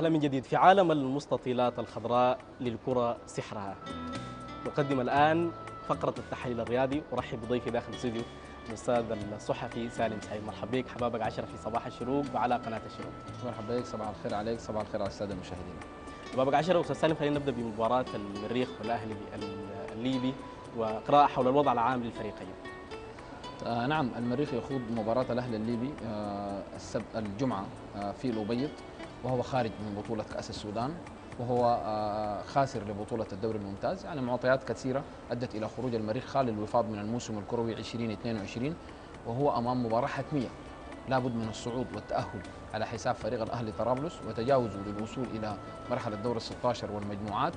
أهلا من جديد في عالم المستطيلات الخضراء للكرة سحرها. نقدم الآن فقرة التحليل الرياضي أرحب بضيفي داخل الاستوديو الأستاذ الصحفي سالم سعيد. مرحبا بك حبابك عشرة في صباح الشروق وعلى قناة الشروق. مرحبا بك صباح الخير عليك صباح الخير على السادة المشاهدين. حبابك عشرة أستاذ سالم خلينا نبدأ بمباراة المريخ والأهلي الليبي وقراءة حول الوضع العام للفريقين. آه نعم المريخ يخوض مباراة الأهلي الليبي آه السبت الجمعة آه في الأبيض. وهو خارج من بطولة كأس السودان وهو آه خاسر لبطولة الدوري الممتاز. يعني معطيات كثيرة أدت إلى خروج المريخ خالي الوفاض من الموسم الكروي 2022 وهو أمام مباراة حتمية. لابد من الصعود والتأهل على حساب فريق الأهلي طرابلس وتجاوزه للوصول إلى مرحلة دور ال 16 والمجموعات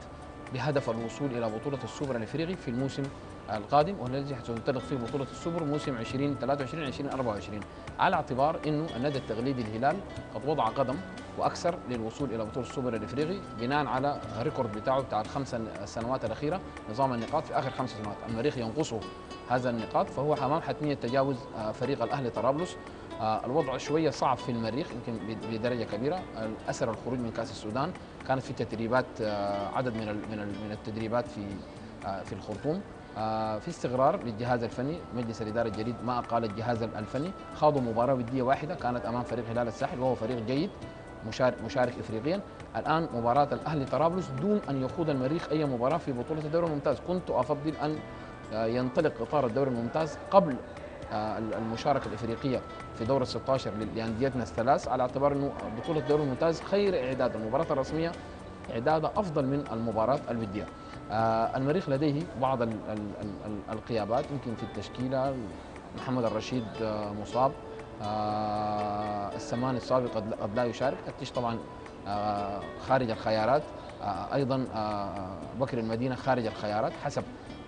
بهدف الوصول إلى بطولة السوبر الإفريقي في الموسم القادم والذي ستنطلق فيه بطولة السوبر موسم 2023 2024 على اعتبار إنه النادي التقليدي الهلال قد وضع قدم وأكثر للوصول إلى بطولة السوبر الإفريقي بناء على record بتاعه بتاع الخمس السنوات الأخيرة نظام النقاط في آخر خمس سنوات. المريخ ينقصه هذا النقاط فهو امام حتمية تجاوز فريق الأهلي طرابلس. الوضع شوية صعب في المريخ يمكن بدرجة كبيرة. اثر الخروج من كأس السودان كانت في تدريبات عدد من من التدريبات في في الخرطوم. في استقرار للجهاز الفني مجلس الإدارة الجديد ما أقال الجهاز الفني خاضوا مباراة ودية واحدة كانت أمام فريق هلال الساحل وهو فريق جيد. مشارك مشارك افريقيا. الآن مباراة الأهلي طرابلس دون أن يخوض المريخ أي مباراة في بطولة الدوري الممتاز. كنت أفضل أن ينطلق إطار الدوري الممتاز قبل المشاركة الإفريقية في دور ال 16 لأنديتنا الثلاث على اعتبار إنه بطولة الدوري الممتاز خير إعداد. المباراة الرسمية اعدادها أفضل من المباراة الودية. آه المريخ لديه بعض ال ال ال القيابات يمكن في التشكيلة. محمد الرشيد آه مصاب. آه السمان الصافي قد, لا يشارك. التش طبعا آه خارج الخيارات. آه أيضا آه بكر المدينة خارج الخيارات حسب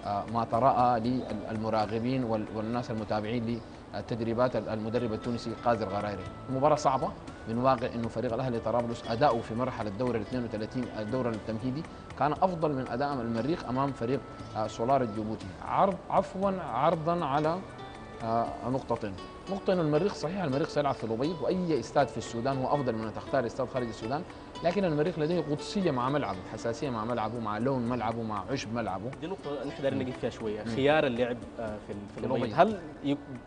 آه ما تراءى للمراقبين والناس المتابعين لتدريبات المدرب التونسي قادر غرايري. المباراه صعبة من واقع إنه فريق الأهلي طرابلس أداؤه في مرحلة الدور ال 32 الدور التمهيدي كان أفضل من أداء المريخ أمام فريق سولار الجيبوتي. عرض عفوا عرضا على نقطتين. نقطة انه المريخ صحيح المريخ سيلعب في الأبيض وأي استاد في السودان هو أفضل من أن تختار استاد خارج السودان لكن المريخ لديه قدسية مع ملعبه حساسية مع ملعبه مع لون ملعبه مع عشب ملعبه. دي نقطة نحن دايرين نقف فيها شوية. خيار اللعب في في الأبيض هل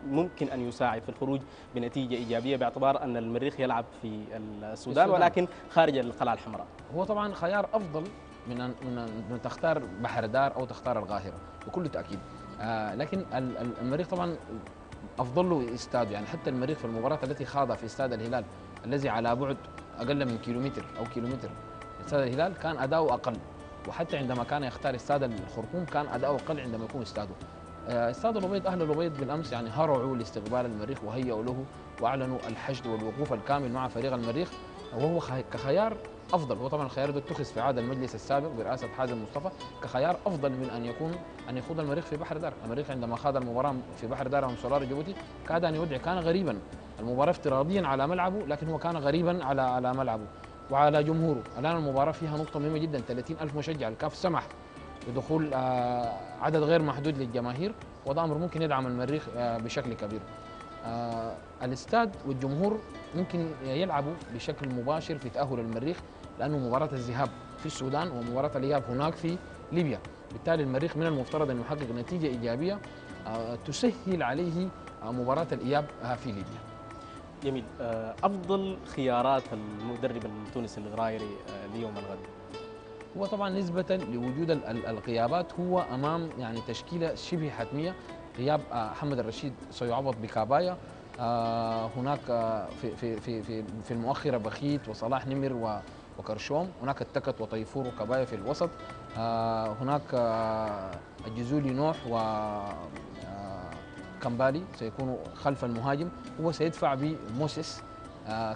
ممكن أن يساعد في الخروج بنتيجة إيجابية باعتبار أن المريخ يلعب في السودان, السودان. ولكن خارج القلعة الحمراء؟ هو طبعا خيار أفضل من أن من تختار بحر دار أو تختار القاهرة بكل تأكيد. آه لكن المريخ طبعا أفضل له استاد يعني حتى المريخ في المباراة التي خاضها في استاد الهلال الذي على بعد أقل من كيلومتر أو كيلومتر استاد الهلال كان أداؤه أقل. وحتى عندما كان يختار استاد الخرطوم كان أداؤه أقل عندما يكون استاده. استاد الأبيض أهل الأبيض بالأمس يعني هرعوا لاستقبال المريخ وهيئوا له وأعلنوا الحشد والوقوف الكامل مع فريق المريخ. وهو كخيار أفضل هو طبعا الخيار ده اتخذ في عهد المجلس السابق برئاسة حازم مصطفى كخيار أفضل من أن يكون أن يخوض المريخ في بحر دار، المريخ عندما خاض المباراة في بحر دار امام سولار جيبوتي كاد أن يودع كان غريبا. المباراة افتراضيا على ملعبه لكن هو كان غريبا على على ملعبه. وعلى جمهوره، الآن المباراة فيها نقطة مهمة جدا. 30 ألف مشجع. الكاف سمح بدخول عدد غير محدود للجماهير وده أمر ممكن يدعم المريخ بشكل كبير. آه الاستاد والجمهور ممكن يلعبوا بشكل مباشر في تأهل المريخ لأنه مباراة الذهاب في السودان ومباراة الإياب هناك في ليبيا. بالتالي المريخ من المفترض أن يحقق نتيجة إيجابية آه تسهل عليه آه مباراة الإياب في ليبيا. جميل. أفضل خيارات المدرب التونسي الغرايري ليوم الغد؟ هو طبعا نسبة لوجود الغيابات هو أمام يعني تشكيلة شبه حتمية. غياب محمد الرشيد سيعوض بكابايا. آه هناك في في في في في المؤخرة بخيت وصلاح نمر وكرشوم. هناك التكت وطيفور وكبايا في الوسط. آه هناك آه الجزولي نوح و كمبالي سيكونوا خلف المهاجم. هو سيدفع بموسيس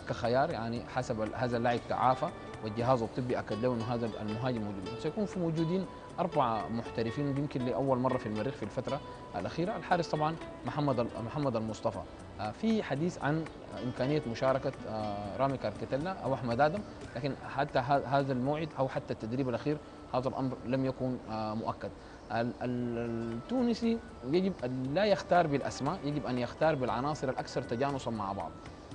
كخيار يعني حسب هذا اللاعب تعافى والجهاز الطبي أكد له إنه هذا المهاجم موجود. سيكون في موجودين أربعة محترفين يمكن لأول مرة في المريخ في الفترة الأخيرة. الحارس طبعا محمد محمد المصطفى. في حديث عن إمكانية مشاركة رامي كاركتيلا أو أحمد آدم لكن حتى هذا الموعد أو حتى التدريب الأخير هذا الأمر لم يكن مؤكد. التونسي يجب أن لا يختار بالأسماء يجب أن يختار بالعناصر الأكثر تجانسا مع بعض.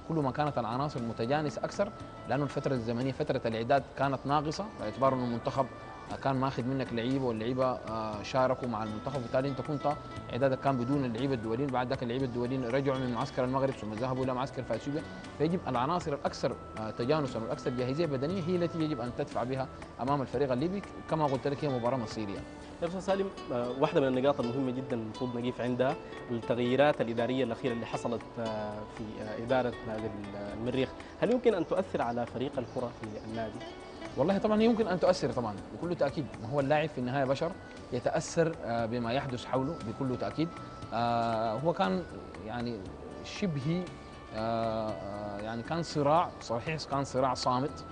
كل ما كانت العناصر متجانسة أكثر لأنه الفترة الزمنية فترة الإعداد كانت ناقصة باعتبار إنه المنتخب كان ماخذ منك لعيبة واللعيبة آه، شاركوا مع المنتخب. وبالتالي انت كنت اعدادك كان بدون اللعيبة الدوليين بعد ذاك اللعيبة الدوليين رجعوا من معسكر المغرب ثم ذهبوا إلى معسكر فاثيوبيا فيجب العناصر الأكثر آه، تجانسا والأكثر جاهزية بدنية هي التي يجب أن تدفع بها أمام الفريق الليبي. كما قلت لك هي مباراة مصيرية. أستاذ سالم آه، واحدة من النقاط المهمة جدا المفروض نقيف عندها التغييرات الإدارية الأخيرة اللي حصلت في إدارة نادي المريخ، هل يمكن أن تؤثر على فريق الكرة في النادي؟ والله طبعا يمكن أن تؤثر طبعا بكل تأكيد. ما هو اللاعب في النهاية بشر يتأثر آه، بما يحدث حوله بكل تأكيد. آه، هو كان يعني شبه آه، يعني كان صراع صحيح كان صراع صامت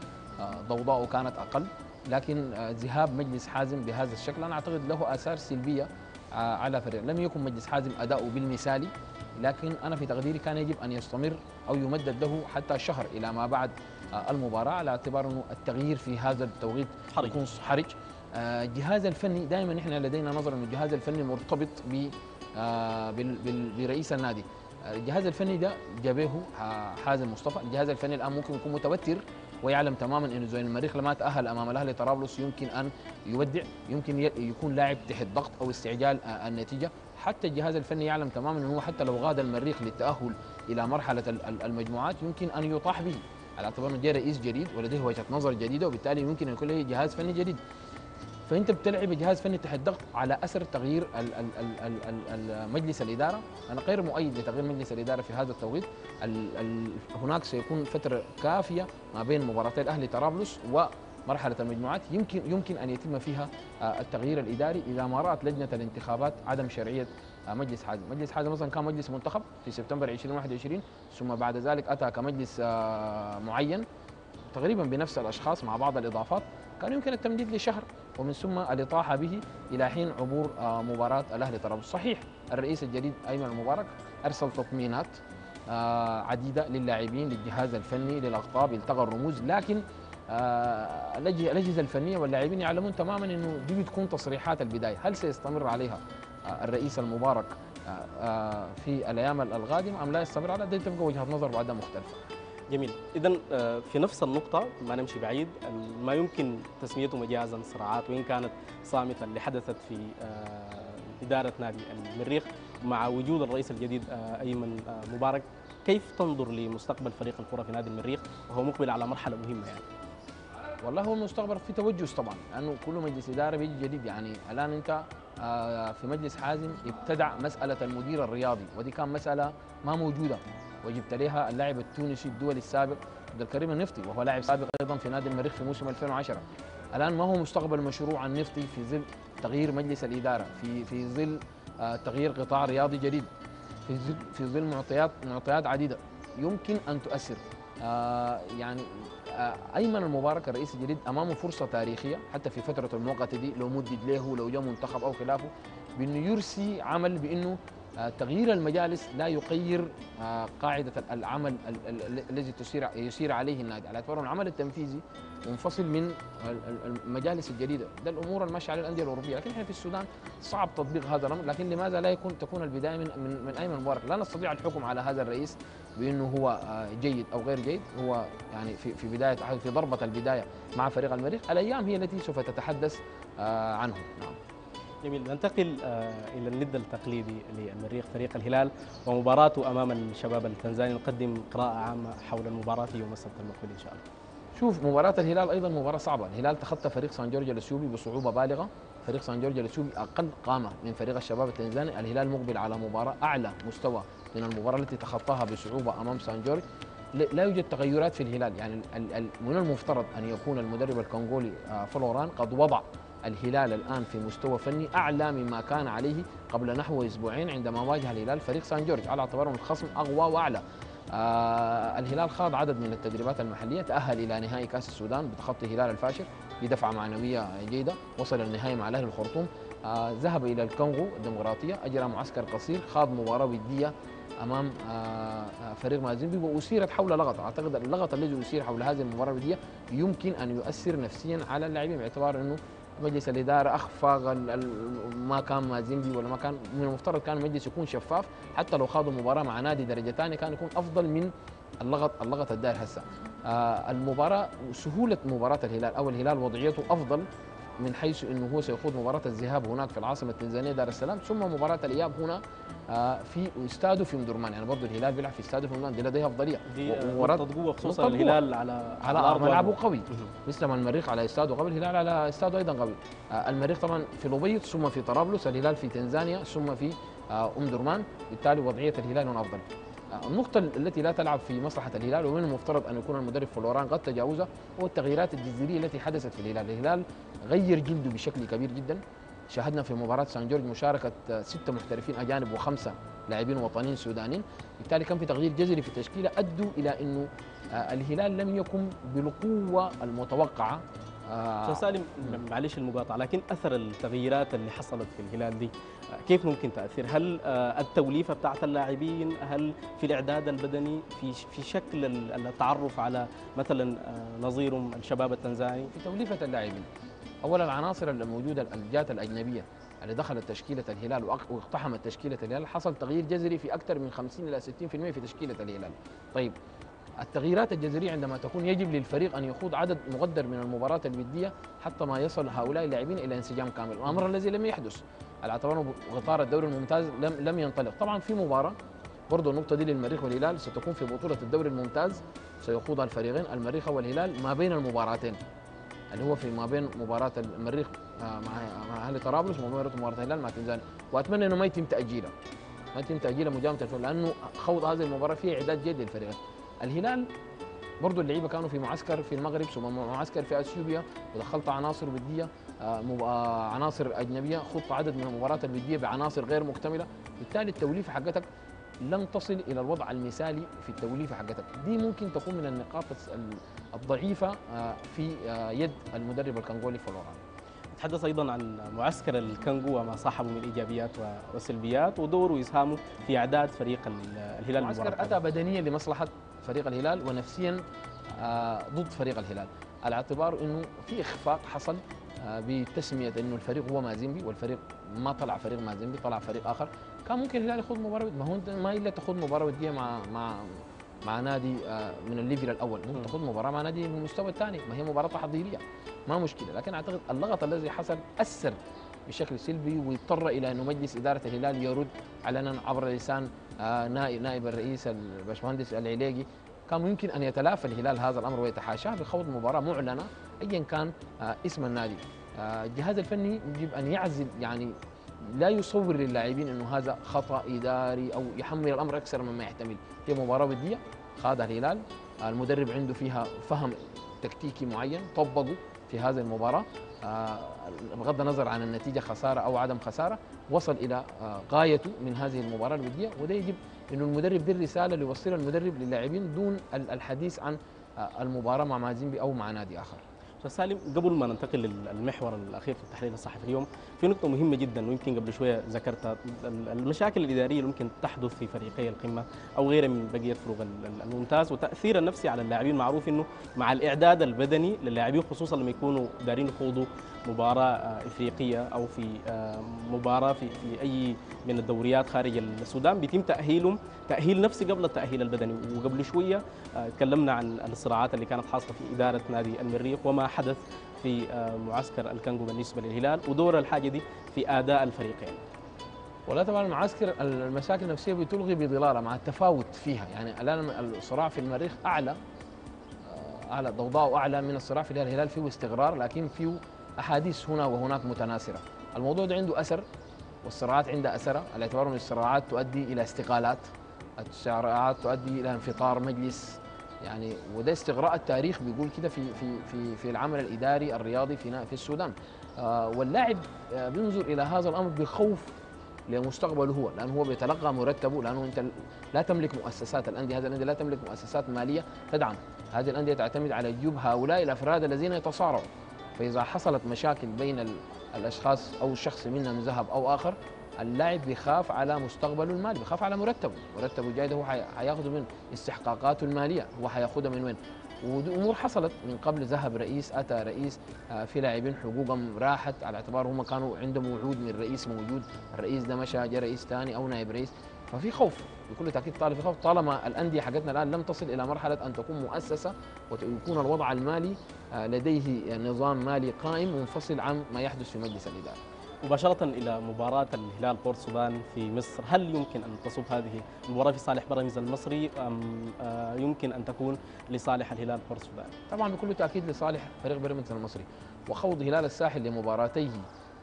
ضوضاءه كانت أقل. لكن ذهاب مجلس حازم بهذا الشكل أنا أعتقد له آثار سلبية على فريق. لم يكن مجلس حازم أداؤه بالمثالي لكن أنا في تقديري كان يجب أن يستمر أو يمدد له حتى شهر إلى ما بعد. المباراة على اعتبار إنه التغيير في هذا التوقيت حرج. يكون حرج. آه، الجهاز الفني دائما نحن لدينا نظره إنه الجهاز الفني مرتبط ب آه، برئيس النادي. آه، الجهاز الفني ده جابه حازم مصطفى. الجهاز الفني الآن ممكن يكون متوتر ويعلم تماما إنه زي المريخ لما تأهل أمام الأهلي طرابلس يمكن أن يودع يمكن يكون لاعب تحت ضغط أو استعجال النتيجة. حتى الجهاز الفني يعلم تماما إنه حتى لو غاد المريخ للتأهل إلى مرحلة ال- ال- المجموعات يمكن أن يطاح به. على اعتبار إنه جاي رئيس جديد ولديه وجهة نظر جديدة وبالتالي يمكن أن يكون له جهاز فني جديد. فأنت بتلعب جهاز فني تحت ضغط على أثر تغيير مجلس الإدارة. أنا غير مؤيد لتغيير مجلس الإدارة في هذا التوقيت. ال- ال- هناك سيكون فترة كافية ما بين مباراتي الأهلي طرابلس ومرحلة المجموعات. يمكن يمكن أن يتم فيها آه، التغيير الإداري إذا ما رات لجنة الانتخابات عدم شرعية مجلس حازم، مجلس حازم مثلا كان مجلس منتخب في سبتمبر 2021 ثم بعد ذلك أتى كمجلس آه، معين تقريبا بنفس الأشخاص مع بعض الإضافات. كان يمكن التمديد لشهر ومن ثم الإطاحة به إلى حين عبور آه، مباراة الأهلي طرابلس، صحيح الرئيس الجديد أيمن المبارك أرسل تطمينات آه، عديدة للاعبين للجهاز الفني للأقطاب التقى الرموز لكن الاجهزه الفنية واللاعبين يعلمون تماما إنه دي بتكون تصريحات البداية، هل سيستمر عليها الرئيس المبارك آه، آه، في الأيام القادمة أم لا يستمر على دي تبقى وجهة نظر بعدها مختلفة. جميل، اذا آه، في نفس النقطة ما نمشي بعيد ما يمكن تسميته مجازا صراعات وإن كانت صامتة اللي حدثت في إدارة نادي المريخ مع وجود الرئيس الجديد آه، مبارك كيف تنظر لمستقبل فريق الكرة في نادي المريخ؟ وهو مقبل على مرحلة مهمة يعني. والله هو المستقبل في توجس طبعا لأنه كل مجلس اداره بيجي جديد. يعني الآن أنت آه، في مجلس حازم ابتدع مسألة المدير الرياضي ودي كان مسألة ما موجودة. وجبت لها اللاعب التونسي الدولي السابق عبد الكريم النفطي وهو لاعب سابق أيضا في نادي المريخ في موسم 2010 الآن ما هو مستقبل مشروع النفطي في ظل تغيير مجلس الإدارة في في ظل آه، تغيير قطاع رياضي جديد في ظل في ظل معطيات معطيات عديدة. يمكن أن تؤثر. آه، يعني أيمن المبارك الرئيس الجديد أمامه فرصة تاريخية حتى في فترة المؤقته دي لو مدد له لو جاء منتخب أو خلافه بانه يرسي عمل بأنه آه، تغيير المجالس لا يغير آه، قاعدة العمل ال- ال- ال- الذي يسير عليه النادي. على اعتبار أن العمل التنفيذي منفصل من ال- ال- المجالس الجديدة. ده الأمور الماشيه على الأندية الأوروبية. لكن إحنا في السودان صعب تطبيق هذا الأمر. لكن لماذا لا يكون تكون البداية من من, من أيمن مبارك؟ لا نستطيع الحكم على هذا الرئيس بأنه هو آه، جيد أو غير جيد. هو يعني في في بدايه في ضربة البداية مع فريق المريخ. الأيام هي التي سوف تتحدث آه، عنه. نعم. جميل. ننتقل آه، إلى الند التقليدي للمريخ فريق الهلال ومباراته أمام الشباب التنزاني. نقدم قراءة عامة حول المباراة يوم السبت المقبل إن شاء الله. شوف مباراة الهلال أيضا مباراة صعبة، الهلال تخطى فريق سان جورج الأثيوبي بصعوبة بالغة، فريق سان جورج الأثيوبي أقل قامة من فريق الشباب التنزاني، الهلال مقبل على مباراة أعلى مستوى من المباراة التي تخطاها بصعوبة أمام سان جورج، لا يوجد تغيرات في الهلال، يعني من المفترض أن يكون المدرب الكونغولي آه، فلوران قد وضع الهلال الآن في مستوى فني أعلى مما كان عليه قبل نحو أسبوعين عندما واجه الهلال فريق سان جورج. على اعتبار أن الخصم أقوى وأعلى. آه الهلال خاض عدد من التدريبات المحلية تأهل إلى نهائي كأس السودان بتخطي هلال الفاشر بدفعه معنوية جيدة وصل النهائي مع الأهلي الخرطوم. آه ذهب إلى الكونغو الديمقراطية أجرى معسكر قصير خاض مباراة ودية أمام آه فريق مازيمبي واثيرت حول لغط. أعتقد اللغط الذي اثير حول هذه المباراة الودية يمكن أن يؤثر نفسيا على اللاعبين باعتبار إنه مجلس الإدارة أخفى ما كان مازيمبي ولا ما كان من المفترض كان المجلس يكون شفاف. حتى لو خاضوا مباراة مع نادي درجة ثانية كان يكون أفضل من اللغط اللغط الداير هسه. آه المباراة سهولة مباراة الهلال أو الهلال وضعيته أفضل من حيث إنه هو سيخوض مباراة الذهاب هناك في العاصمة التنزانية دار السلام ثم مباراة الإياب هنا آه في استاده في مدرمان يعني برضه الهلال بيلعب في استاده في مدرمان دي لديه أفضلية دي نقطة قوة خصوصا. الهلال على على أرض ملعبه. قوي. مثل ما المريخ على استاده قوي الهلال على استاده أيضا قوي آه، المريخ طبعا في الابيض ثم في طرابلس الهلال في تنزانيا ثم في آه، ام درمان بالتالي وضعية الهلال هنا أفضل آه، النقطة التي لا تلعب في مصلحة الهلال ومن المفترض أن يكون المدرب فلوران قد تجاوزها هو التغييرات الجذرية التي حدثت في الهلال، الهلال غير جلده بشكل كبير جدا. شاهدنا في مباراة سان جورج مشاركة ستة محترفين أجانب وخمسة لاعبين وطنيين سودانيين. بالتالي كان في تغيير جذري في التشكيلة أدوا إلى أنه آه، الهلال لم يكن بالقوة المتوقعة آه، أستاذ سالم معلش المقاطعة لكن أثر التغييرات اللي حصلت في الهلال دي آه، كيف ممكن تاثير؟ هل آه، التوليفة بتاعت اللاعبين؟ هل في الإعداد البدني؟ في في شكل ال- التعرف على مثلا آه، نظيرهم الشباب التنزاني؟ في توليفة اللاعبين أولا العناصر الموجودة الجات الأجنبية اللي دخلت تشكيلة الهلال واقتحمت تشكيلة الهلال حصل تغيير جذري في أكثر من 50 إلى 60% في تشكيلة الهلال طيب التغييرات الجذرية عندما تكون يجب للفريق أن يخوض عدد مقدر من المباريات الودية حتى ما يصل هؤلاء اللاعبين إلى انسجام كامل. الأمر الذي لم يحدث. على اعتبار غطار الدوري الممتاز لم لم ينطلق. طبعا في مباراة برضو النقطة دي للمريخ والهلال. ستكون في بطولة الدوري الممتاز. سيخوضها الفريقين المريخ والهلال ما بين المباراتين. اللي هو في ما بين مباراة المريخ آه، مع أهلي طرابلس ومباراة مباراة الهلال مع تنزانيا. وأتمنى إنه ما يتم تأجيلها ما يتم تأجيلها مجاملة لأنه خوض هذه المباراة فيها إعداد جيد للفريقين. الهلال. برضو اللعيبة كانوا في معسكر في المغرب ثم معسكر في أثيوبيا ودخلت عناصر وديه آه، آه، عناصر أجنبية خضت عدد من المباريات الوديه بعناصر غير مكتملة. بالتالي التوليفة حقتك لن تصل إلى الوضع المثالي في التوليفة حقتك. دي ممكن تكون من النقاط الضعيفة آه، في آه، يد المدرب الكنغولي فلوران. تحدث أيضا عن معسكر الكونغو وما صاحبه من إيجابيات وسلبيات ودوره واسهامه في إعداد فريق ال- الهلال المعسكر أتى بدنيا لمصلحة فريق الهلال ونفسيا آه، ضد فريق الهلال. على اعتبار إنه في إخفاق حصل آه، بتسمية إنه الفريق هو مازيمبي والفريق ما طلع فريق مازيمبي طلع فريق آخر. كان ممكن الهلال يخوض مباراة ما هو ما إلا تخوض مباراة ودية مع مع مع نادي آه، من الليفل الأول. ممكن تخوض مباراة مع نادي من المستوى الثاني ما هي مباراة تحضيرية. ما مشكلة. لكن أعتقد اللغط الذي حصل أثر بشكل سلبي واضطر إلى انه مجلس إدارة الهلال يرد علنا عبر لسان آه، نائب الرئيس الباشمهندس العليقي. كان ممكن أن يتلافى الهلال هذا الأمر ويتحاشاه بخوض مباراة معلنة ايا كان آه، اسم النادي. آه، الجهاز الفني يجب أن يعزل يعني لا يصور للاعبين إنه هذا خطأ إداري أو يحمل الأمر أكثر مما يحتمل. هي مباراة ودية خاضها الهلال. المدرب عنده فيها فهم تكتيكي معين طبقه في هذه المباراة آه، بغض النظر عن النتيجة خسارة أو عدم خسارة وصل إلى آه، غايته من هذه المباراة الودية وده يجب إنه المدرب دي الرساله اللي يوصلها المدرب للاعبين دون ال- الحديث عن آه، المباراة مع مازيمبي أو مع نادي آخر. سالم قبل ما ننتقل للمحور الأخير في التحليل الصحفي اليوم في نقطة مهمة جدا ويمكن قبل شوية ذكرتها ال- المشاكل الإدارية اللي ممكن تحدث في فريقي القمة أو غيرها من بقيه فروق ال- ال- الممتاز. وتأثير النفسي على اللاعبين معروف إنه مع الإعداد البدني للاعبين خصوصا لما يكونوا دارين يخوضوا مباراة آه، إفريقية أو في آه، مباراة في في أي من الدوريات خارج السودان بيتم تأهيلهم تأهيل نفسي قبل التأهيل البدني. وقبل شوية آه، تكلمنا عن الصراعات اللي كانت حاصلة في إدارة نادي المريخ وما حدث في آه، معسكر الكانجو بالنسبة للهلال ودور الحاجة دي في آداء الفريقين. ولا طبعا المعسكر المشاكل النفسية بتلغي بضلالها مع التفاوت فيها. يعني الآن الصراع في المريخ أعلى آه، أعلى ضوضاء أعلى من الصراع في الهلال فيه استقرار لكن فيه أحاديث هنا وهناك متناثرة. الموضوع ده عنده أثر والصراعات عندها اثرها على اعتبار ان الصراعات تؤدي إلى استقالات الصراعات تؤدي إلى انفطار مجلس يعني وده استغراء التاريخ بيقول كده في في في في العمل الإداري الرياضي في في السودان. آه، واللاعب آه، بينظر إلى هذا الأمر بخوف لمستقبله هو لأنه هو بيتلقى مرتبه لأنه أنت لا تملك مؤسسات الأندية هذه الأندية لا تملك مؤسسات مالية تدعم. هذه الأندية تعتمد على جيوب هؤلاء الأفراد الذين يتصارعوا. فإذا حصلت مشاكل بين ال- الأشخاص أو شخص منهم ذهب أو آخر اللاعب بيخاف على مستقبله المالي بيخاف على مرتبه. مرتبه جاي ده هو حياخده من استحقاقاته المالية. هو حياخدها من وين؟ ودي أمور حصلت. من قبل ذهب رئيس أتى رئيس آه، في لاعبين حقوقهم راحت. على اعتبار هم كانوا عندهم وعود من رئيس موجود. الرئيس ده مشى جاء رئيس ثاني أو نائب رئيس. ففي خوف بكل تأكيد طالب في خوف. طالما الأندية حقتنا الآن لم تصل إلى مرحلة أن تكون مؤسسة ويكون الوضع المالي آه، لديه نظام مالي قائم منفصل عن ما يحدث في مجلس الإدارة. مباشرة إلى مباراة الهلال بورت سودان في مصر. هل يمكن أن تصب هذه المباراة في صالح بيراميدز المصري أم آه، يمكن أن تكون لصالح الهلال بورت سودان طبعا بكل تأكيد لصالح فريق بيراميدز المصري. وخوض هلال الساحل لمباراتيه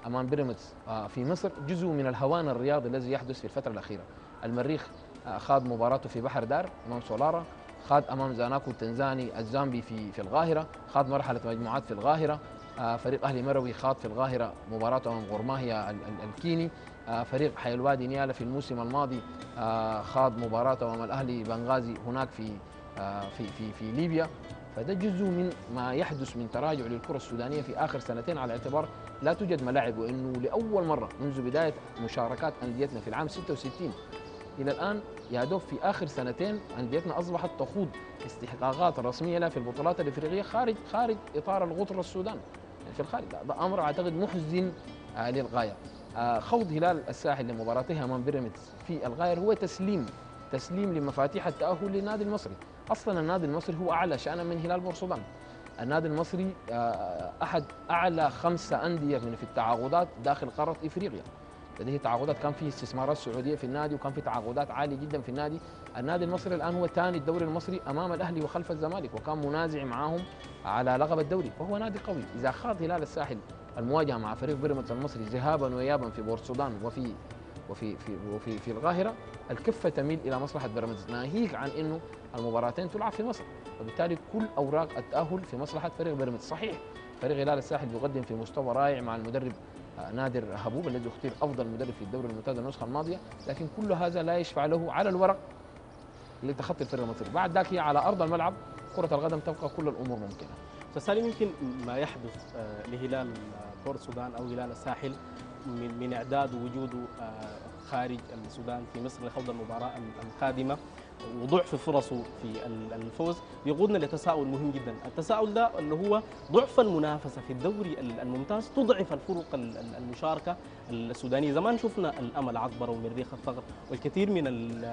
أمام بيراميدز آه، في مصر جزء من الهوان الرياضي الذي يحدث في الفترة الأخيرة. المريخ آه، خاض مباراته في بحر دار أمام سولارا خاض أمام زاناكو التنزاني الزامبي في في القاهره خاض مرحلة مجموعات في القاهره فريق أهلي مروي خاض في القاهرة مباراته امام غرماهيا ال- ال- الكيني. آه، فريق حي الوادي نيالا في الموسم الماضي آه، خاض مباراته امام الأهلي بنغازي هناك في آه، في في في ليبيا. فده جزء من ما يحدث من تراجع للكرة السودانية في آخر سنتين على اعتبار لا توجد ملاعب وإنه لأول مرة منذ بداية مشاركات أنديتنا في العام 66 إلى الآن يا دوب في آخر سنتين أنديتنا أصبحت تخوض استحقاقات رسمية لها في البطولات الإفريقية خارج خارج إطار الغطر السودان في الخارج ده, أمر أعتقد محزن للغايه آه خوض هلال الساحل لمباراتها أمام بيراميدز في الغاية هو تسليم تسليم لمفاتيح التأهل للنادي المصري. أصلا النادي المصري هو أعلى شانا من هلال بورسودان النادي المصري آه، أحد أعلى خمسة أندية من في التعاقدات داخل قارة إفريقيا. لديه تعاقدات. كان فيه استثمارات سعودية في النادي وكان في تعاقدات عالية جدا في النادي. النادي المصري الآن هو ثاني الدوري المصري أمام الأهلي وخلف الزمالك وكان منازع معهم على لقب الدوري. فهو نادي قوي. إذا خاض هلال الساحل المواجهة مع فريق بيراميدز المصري ذهابا وايابا في بورت السودان وفي وفي في وفي في القاهرة الكفة تميل إلى مصلحة بيراميدز. ناهيك عن إنه المباراتين تلعب في مصر وبالتالي كل أوراق التأهل في مصلحة فريق بيراميدز. صحيح فريق هلال الساحل بيقدم في مستوى رائع مع المدرب نادر هبوب الذي اختير أفضل مدرب في الدوري الممتاز النسخة الماضية لكن كل هذا لا يشفع له على الورق لتخطي الفريق المصري. بعد ذاك على أرض الملعب كرة القدم تبقى كل الأمور ممكنة. أستاذ يمكن ما يحدث آه، لهلال بورت السودان أو هلال الساحل من من إعداد وجوده آه، خارج السودان في مصر لخوض المباراة القادمة. وضعف فرصه في ال- الفوز يقودنا لتساؤل مهم جدا، التساؤل ده اللي هو ضعف المنافسة في الدوري ال- الممتاز تضعف الفرق ال- ال- المشاركة السودانية، زمان شفنا الأمل عقبر ومريخ الثغر والكثير من ال-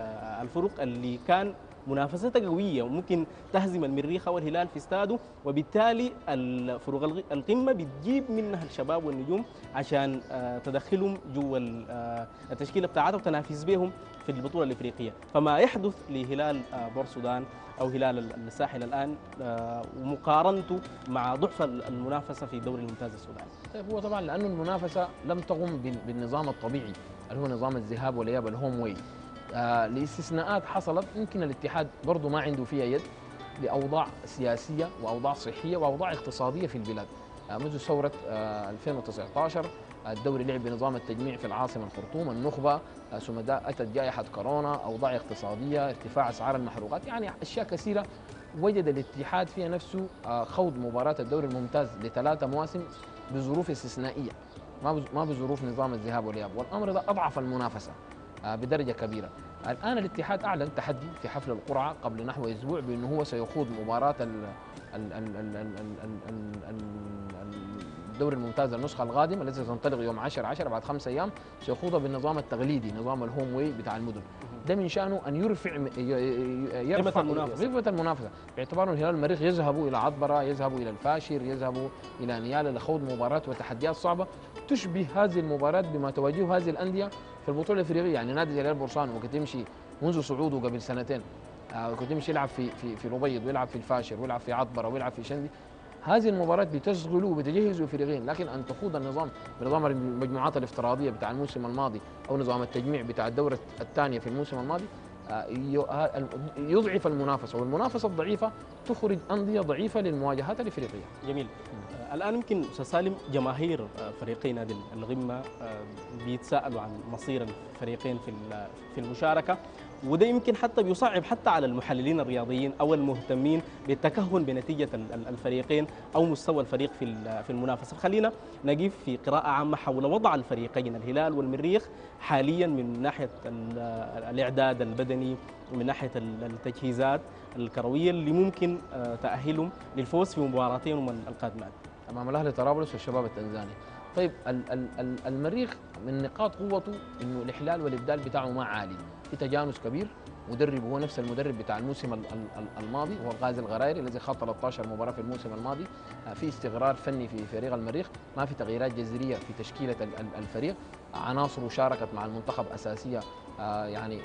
الفرق اللي كان منافستها قوية وممكن تهزم المريخ والهلال في استاده وبالتالي الفروق الغ- القمة بتجيب منها الشباب والنجوم عشان آه، تدخلهم جوا آه، التشكيلة بتاعتها وتنافس بهم في البطولة الإفريقية. فما يحدث لهلال آه، بور السودان أو هلال ال- الساحل الآن آه، ومقارنته مع ضعف ال- المنافسة في الدوري الممتاز السوداني. طيب هو طبعا لأنه المنافسة لم تقم بال- بالنظام الطبيعي اللي هو نظام الذهاب والإياب الهوم آه لاستثناءات حصلت. يمكن الاتحاد برضه ما عنده فيها يد لأوضاع سياسية وأوضاع صحية وأوضاع اقتصادية في البلاد. آه منذ ثورة آه 2019 الدوري لعب بنظام التجميع في العاصمة الخرطوم النخبة آه ثم أتت جائحة كورونا أوضاع اقتصادية ارتفاع أسعار المحروقات. يعني أشياء كثيرة وجد الاتحاد فيها نفسه آه خوض مباراة الدوري الممتاز لثلاثة مواسم بظروف استثنائية ما ما بظروف نظام الذهاب والإياب. والأمر ده أضعف المنافسة. بدرجة كبيرة الآن الاتحاد أعلن تحدي في حفل القرعة قبل نحو أسبوع بأنه هو سيخوض مباراة الدوري الممتاز النسخة القادمة التي ستنطلق يوم 10 10 بعد خمسة أيام سيخوضها بالنظام التقليدي نظام الهوم واي بتاع المدن. ده من شأنه أن يرفع يرفع. قيمة المنافسة. باعتبار أن الهلال المريخ يذهبوا إلى عطبرة يذهبوا إلى الفاشر يذهبوا إلى نيالا لخوض مباراة وتحديات صعبة تشبه هذه المباراة بما تواجهه هذه الأندية في البطولة الإفريقية. يعني نادي الهلال بورسان وقت يمشي منذ صعوده قبل سنتين آه، كنت يمشي يلعب في في في الأبيض ويلعب في الفاشر ويلعب في عطبرة ويلعب في شندي هذه المباراة بتشغله وبتجهزه افريقيا لكن أن تخوض النظام بنظام المجموعات الافتراضية بتاع الموسم الماضي أو نظام التجميع بتاع الدورة الثانية في الموسم الماضي آه، يضعف المنافسة والمنافسة الضعيفة تخرج أندية ضعيفة للمواجهات الإفريقية. جميل. الآن يمكن أستاذ سالم جماهير آه، فريقي نادي الغمة آه، بيتساءلوا عن مصير الفريقين في في المشاركة. وده يمكن حتى بيصعب حتى على المحللين الرياضيين أو المهتمين بالتكهن بنتيجة ال- ال- الفريقين أو مستوى الفريق في في المنافسة. خلينا نقيف في قراءة عامة حول وضع الفريقين الهلال والمريخ حاليا من ناحية ال- الإعداد البدني ومن ناحية ال- التجهيزات الكروية اللي ممكن آه، تأهلهم للفوز في مباراتينهم القادمات أمام الأهلي طرابلس والشباب التنزاني. طيب ال- ال- ال- المريخ من نقاط قوته إنه الإحلال والإبدال بتاعه ما عالي. في تجانس كبير مدرب هو نفس المدرب بتاع الموسم ال- ال- ال- الماضي هو غازي الغرايري الذي خاض 13 مباراة في الموسم الماضي. آه، في استقرار فني في فريق المريخ. ما في تغييرات جذرية في تشكيلة ال- ال- الفريق. عناصره شاركت مع المنتخب أساسية آه، يعني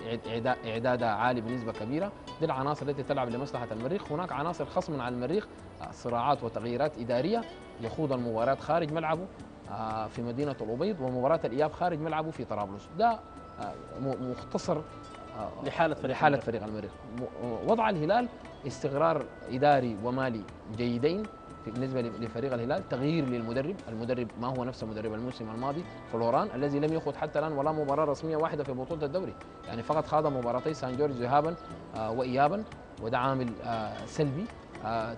اعدادها عالي بنسبة كبيرة. دي العناصر التي تلعب لمصلحة المريخ. هناك عناصر خصم على المريخ آه، صراعات وتغييرات إدارية. يخوض المباراة خارج ملعبه آه، في مدينة الأبيض ومباراة الإياب خارج ملعبه في طرابلس. ده آه، مختصر آه، لحالة فريق المريخ. فريق المريخ وضع الهلال استقرار إداري ومالي جيدين ل- لفريق الهلال تغيير للمدرب. المدرب ما هو نفس مدرب الموسم الماضي فلوران الذي لم يخوض حتى الآن ولا مباراة رسمية واحدة في بطولة الدوري. يعني فقط خاض مباراتي سان جورج ذهابا وايابا وده عامل سلبي.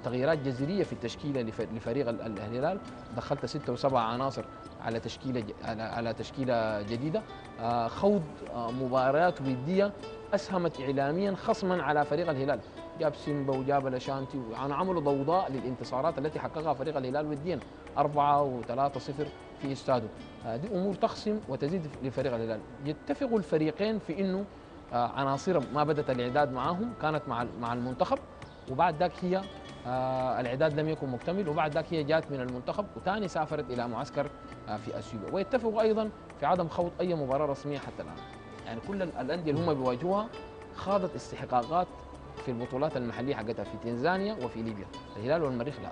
تغييرات جذرية في التشكيلة لف- لفريق ال- ال- الهلال. دخلت ستة وسبعة عناصر على تشكيلة على- تشكيلة جديدة. آه، خوض آه، مباريات ودية أسهمت اعلاميا خصما على فريق الهلال. جاب سيمبا وجاب الاشانتي يعني عملوا ضوضاء للانتصارات التي حققها فريق الهلال وديا. أربعة وثلاثة صفر في استاده هذه أمور تخصم وتزيد لفريق الهلال. يتفق الفريقين في أنه آه، عناصر ما بدأت الإعداد معهم كانت مع مع المنتخب. وبعد ذاك هي آه، الإعداد لم يكن مكتمل وبعد ذاك هي جات من المنتخب وثاني سافرت إلى معسكر آه، في أثيوبيا. ويتفقوا أيضا في عدم خوض أي مباراة رسمية حتى الآن. يعني كل ال- الأندية اللي هم بيواجهوها خاضت استحقاقات في البطولات المحلية حقتها في تنزانيا وفي ليبيا. الهلال والمريخ لا.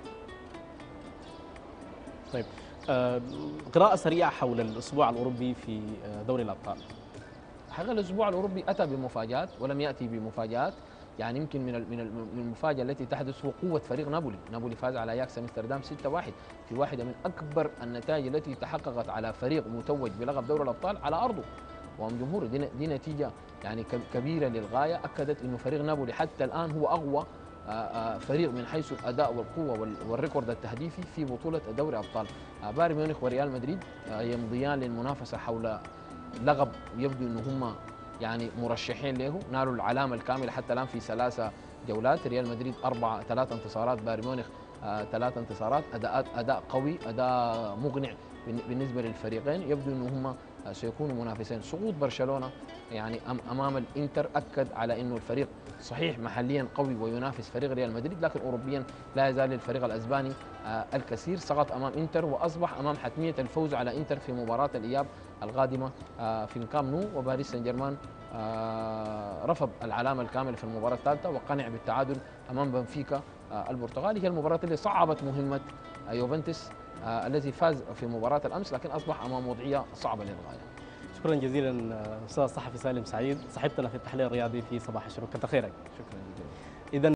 طيب آه، قراءة سريعة حول الأسبوع الأوروبي في آه، دوري الأبطال. حقيقة الأسبوع الأوروبي أتى بمفاجآت ولم يأتي بمفاجآت. يعني يمكن من من ال- من المفاجأة التي تحدث هو قوة فريق نابولي، نابولي فاز على أياكس أمستردام 6-1 في واحدة من أكبر النتائج التي تحققت على فريق متوج بلقب دوري الأبطال على أرضه. وأمام جمهوره دي, دي نتيجة يعني كب- كبيرة للغاية. أكدت أنه فريق نابولي حتى الآن هو آه، فريق من حيث الأداء والقوة وال- وال record التهديفي في بطولة دوري أبطال. آه، بايرن ميونخ وريال مدريد يمضيان للمنافسة حول لقب يبدو إنه هم يعني مرشحين له. نالوا العلامة الكاملة حتى الآن في ثلاثة جولات. ريال مدريد اربعه ثلاث انتصارات. بايرن ميونخ آه ثلاث انتصارات. أداء أداء قوي أداء مقنع بالن- بالنسبة للفريقين. يبدو إنه هم سيكونوا منافسين. سقوط برشلونة يعني أمام الإنتر أكد على إنه الفريق صحيح محليا قوي وينافس فريق ريال مدريد لكن اوروبيا لا يزال الفريق الأسباني آه، الكتير سقط أمام إنتر وأصبح أمام حتمية الفوز على إنتر في مباراة الإياب القادمة آه، في الكام نو وباريس سان جيرمان آه، رفض العلامة الكاملة في المباراة الثالثة وقنع بالتعادل أمام بنفيكا آه، البرتغالي. هي المباراة اللي صعبت مهمة آه، يوفنتوس آه، الذي فاز في مباراة الأمس لكن أصبح أمام وضعية صعبة للغاية. شكرا جزيلا آه، أستاذ الصحفي سالم سعيد. صاحبتنا في التحليل الرياضي في صباح الشروق. كتر خيرك. شكرا جزيلا. إذا